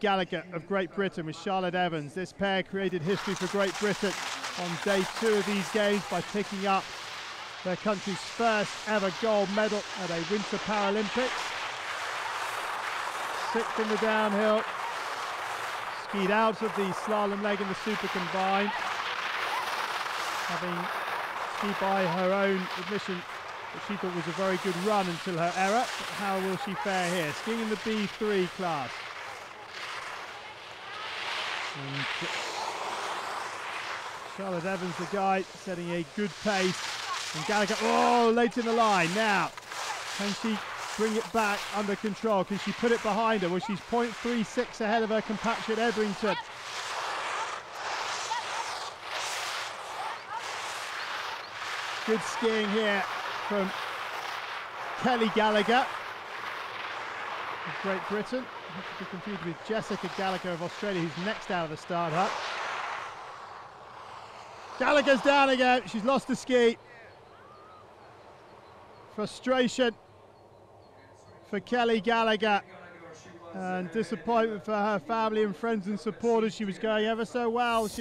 Gallagher of Great Britain with Charlotte Evans. This pair created history for Great Britain on day two of these games by picking up their country's first ever gold medal at a Winter Paralympics. Sixth in the downhill, skied out of the slalom leg in the super combined, having skied by her own admission that she thought was a very good run until her error. But how will she fare here? Skiing in the B3 class. And Charlotte Evans, the guy, setting a good pace. And Gallagher, oh, late in the line. Now, can she bring it back under control? Can she put it behind her? Well, she's 0.36 ahead of her compatriot Etherington. Good skiing here from Kelly Gallagher of Great Britain. Not to be confused with Jessica Gallagher of Australia, who's next out of the start hut. Gallagher's down again. She's lost the ski. Frustration for Kelly Gallagher and disappointment for her family and friends and supporters. She was going ever so well. She